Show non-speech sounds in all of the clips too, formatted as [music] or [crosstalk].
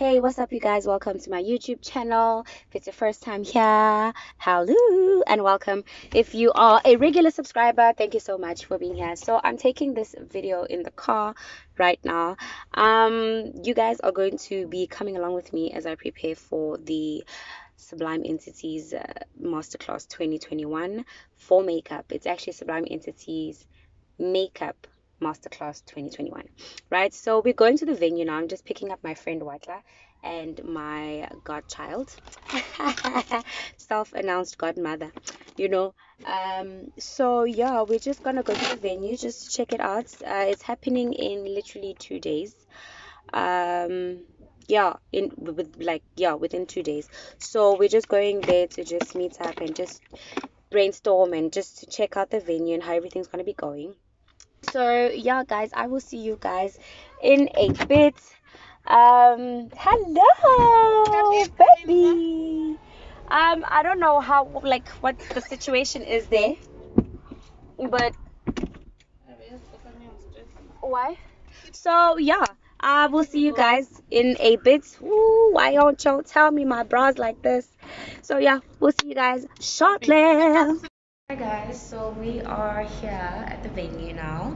Hey, what's up, you guys? Welcome to my YouTube channel. If it's your first time here, hello and welcome. If you are a regular subscriber, thank you so much for being here. So, I'm taking this video in the car right now. Um, you guys are going to be coming along with me as I prepare for the Sublime Entity's uh, Masterclass 2021 for makeup. It's actually Sublime Entity's makeup masterclass 2021 right? So we're going to the venue now. I'm just picking up my friend Watla and my godchild. [laughs] Self-announced godmother you know? Um so yeah we're just gonna go to the venue just to check it out. Uh, it's happening in literally two days. Um yeah in with like yeah within two days. So we're just going there to just meet up and just brainstorm and just to check out the venue and how everything's to be going so yeah guys i will see you guys in a bit um hello baby. Um i don't know how like what the situation is there but why? So yeah i will see you guys in a bit Ooh, why don't you tell me my bra's like this? So yeah we'll see you guys shortly Hi guys, so we are here at the venue now.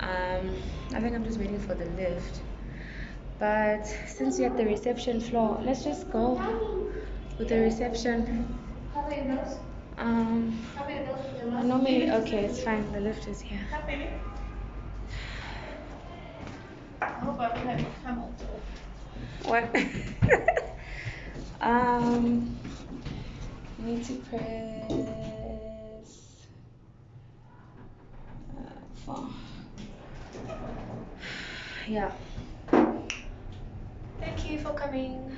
Um, I think I'm just waiting for the lift. But since we're at the reception floor, let's just go with the reception. Um, normally, okay, it's fine. The lift is here. What? [laughs] um, need to press. Yeah. Thank you for coming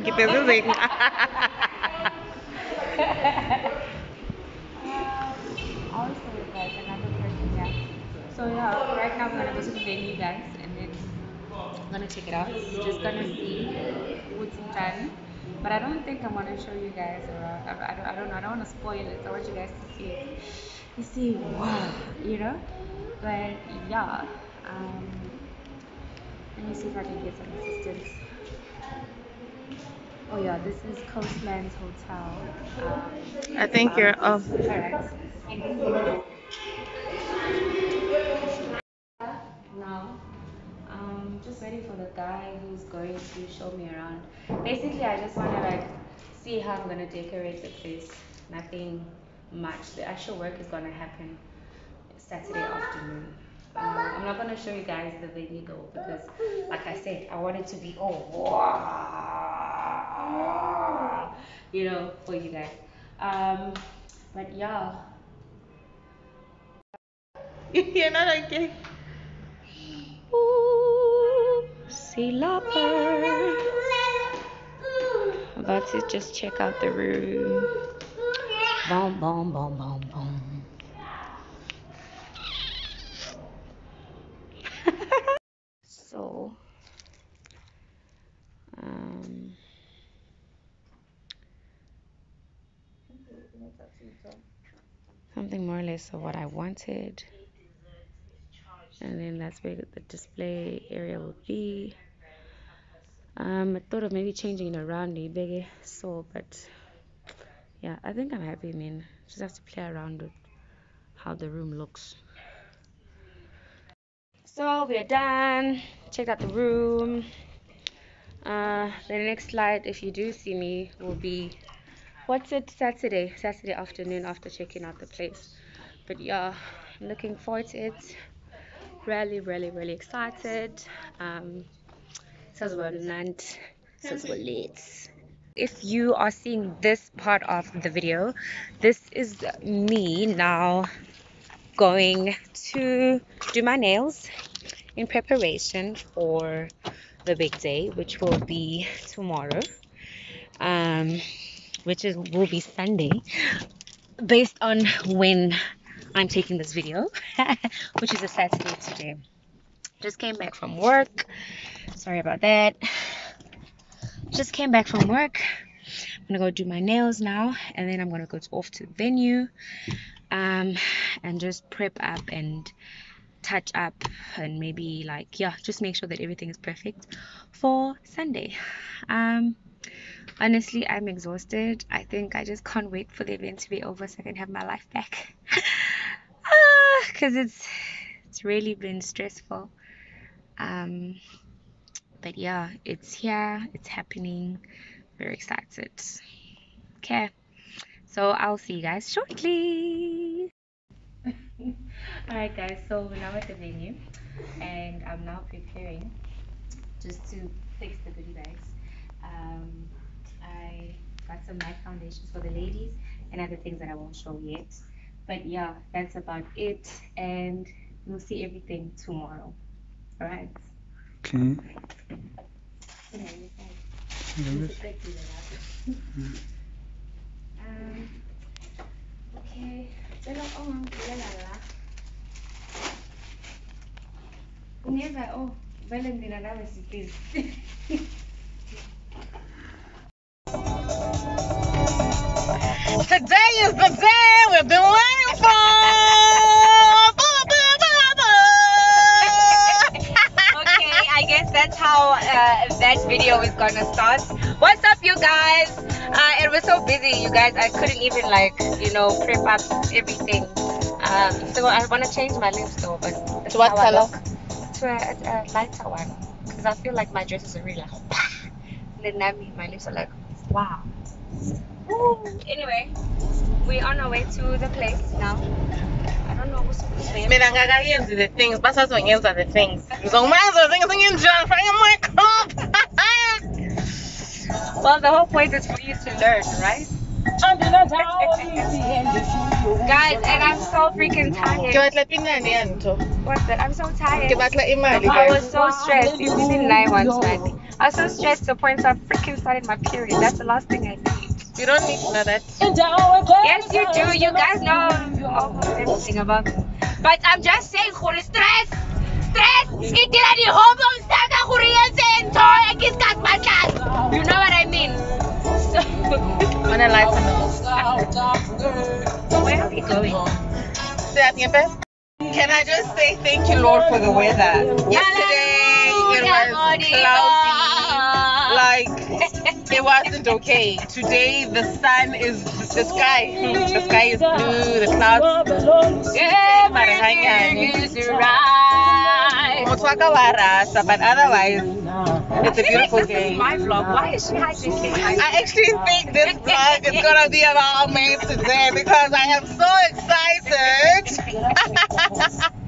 gitu sih sing So yeah, right now I'm gonna go to the venue guys and then I'm gonna check it out. Just gonna see what's done. But I don't think I'm gonna show you guys around. I, I don't I don't I don't wanna spoil it. I want you guys to see it. You see wow, you know? But yeah. Um let me see if I can get some assistance. Oh yeah, this is Coastlands Hotel. Um, I think you're off. Alright. Now, um, just waiting for the guy who's going to show me around. Basically, I just want to like see how I'm gonna decorate the place. Nothing much. The actual work is gonna happen Saturday afternoon. Um, I'm not gonna show you guys the though because, like I said, I want it to be all you know, for you guys. Um, but yeah. [laughs] You're not okay. Ooh, sea lopper. About to just check out the room. Boom, boom, boom, boom, boom. so, um, something more or less of what I wanted. And then that's where the display area will be. Um, I thought of maybe changing it around a bigger so, but yeah, I think I'm happy, I mean, Just have to play around with how the room looks. So we're done. Check out the room. Uh, the next slide, if you do see me, will be what's it Saturday? Saturday afternoon after checking out the place. But yeah, I'm looking forward to it. Really, really, really excited. Um, well and says well lit. If you are seeing this part of the video, this is me now going to do my nails in preparation for the big day, which will be tomorrow, um, which is will be Sunday. based on when I'm taking this video, [laughs] which is a Saturday today. Just came back from work. Sorry about that. Just came back from work. I'm gonna go do my nails now, and then I'm gonna go off to the venue, um, and just prep up and touch up, and maybe like yeah, just make sure that everything is perfect for Sunday. Um, honestly, I'm exhausted. I think I just can't wait for the event to be over so I can have my life back. [laughs] Because it's it's really been stressful. Um, but yeah, it's here. It's happening. Very excited. Okay, so I'll see you guys shortly. [laughs] Alright, guys. So we're now at the venue, and I'm now preparing just to fix the goodie bags. Um, I got some nice foundations for the ladies and other things that I won't show yet. But yeah, that's about it. And you'll see everything tomorrow. Alright. Okay. [laughs] Um, okay. Oh. Never, oh, ndinalawa sipizi. Today video is gonna start. What's up, you guys? Uh, it was so busy, you guys. I couldn't even like, you know, prep up everything. Um, so I want to change my lips though, but To what color? To a, a, a lighter one, because I feel like my dresses are really like, [laughs] and then my lips are like, wow. Anyway, we're on our way to the place now. I don't know what's what's name. Mina ngakayenzi the things, basazongenza the things. Ngizokumaza zingenzenjani faka makeup. [laughs] Well, the whole point is for you to learn, right? [laughs] Guys, and I'm so freaking tired. batla pinane ya ntho. What's that? I'm so tired. I was so stressed. You didn't lie once, man. I was so stressed to the point I freaking started my period. That's the last thing I need. You don't need to know that. Yes, you do. You guys know almost everything about me. But I'm just saying, gore stress. Stress. It did the hormones that are gore yenze ntho ke ska se batlang. You know what I mean? On a lighter note. Where are we going? Say that again, Can I just say thank you, Lord, for the weather? Yesterday it was cloudy. Like [laughs] it wasn't okay. Today the sun is the sky. The sky is blue. The clouds. Everything is right. Motswaka wa rasa, but otherwise it's a beautiful this day. is my vlog. Why is she hijacking? I actually think this vlog is gonna be about me today because I am so excited. [laughs]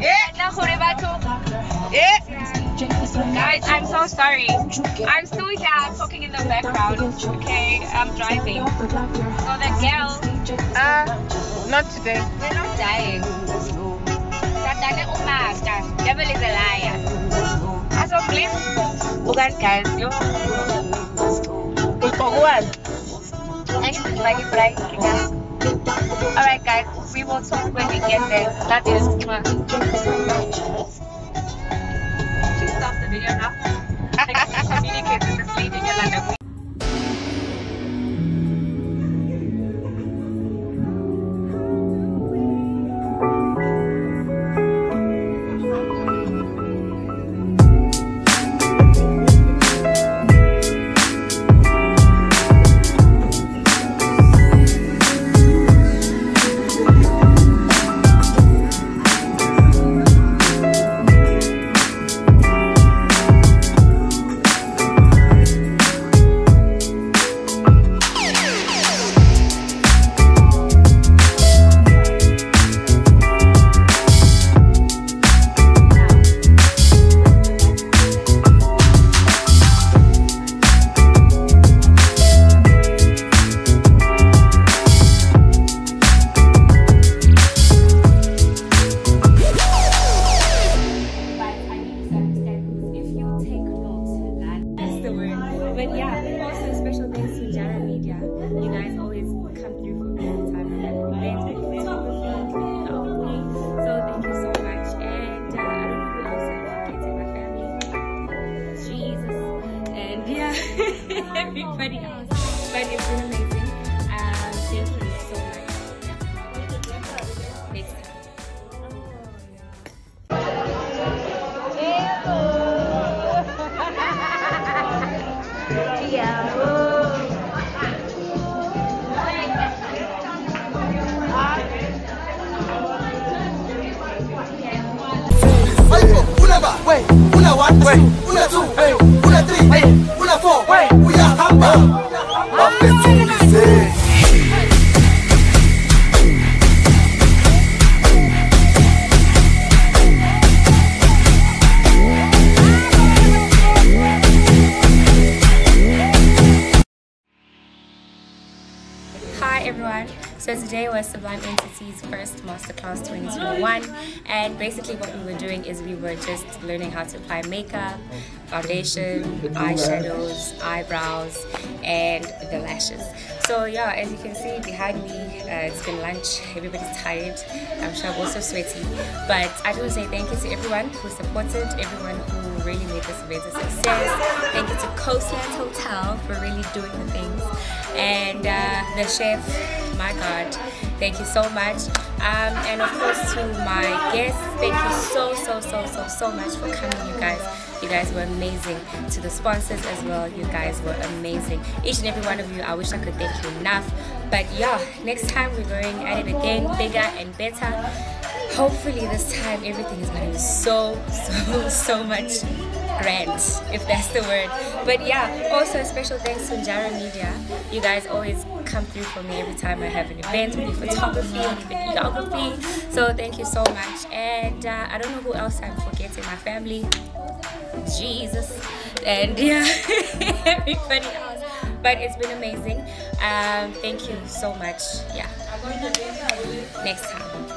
yeah, Na gore batho. yeah. Guys, I'm so sorry. I'm still here talking in the background. Okay, I'm driving. So the girl, Uh, not today. we're not dying. Devil is a liar. So please, bukan guys. Yo. Upokuan. I need to like it right. Alright guys, we will talk when we get there. That is mwah. Una una three, una four, we are hamba. Mapetulise. Hi today was Sublime Entity's first masterclass 2021 and basically what we were doing is we were just learning how to apply makeup, foundation, eyeshadows, eyebrows and the lashes. So yeah, as you can see behind me, uh, it's been lunch. Everybody's tired. I'm sure I'm also sweaty. But I just want to say thank you to everyone who supported, everyone who really made this event a success. Thank you to Coastlands Hotel for really doing the things. And uh, the chef, my God, thank you so much. Um, and of course to my guests, thank you so, so, so, so, so much for coming, you guys. You guys were amazing. To the sponsors as well, you guys were amazing. Each and every one of you, I wish I could thank you enough. But yeah, next time we're going at it again, bigger and better. Hopefully this time everything is going to be so, [laughs] so, so much grand, if that's the word. But yeah, also a special thanks to Njara Media. You guys always come through for me every time I have an event with photography videography. So thank you so much. And uh, I don't know who else I'm forgetting. My family, Jesus, and [laughs] yeah, everybody else. But it's been amazing. Um, thank you so much. Yeah. Next time.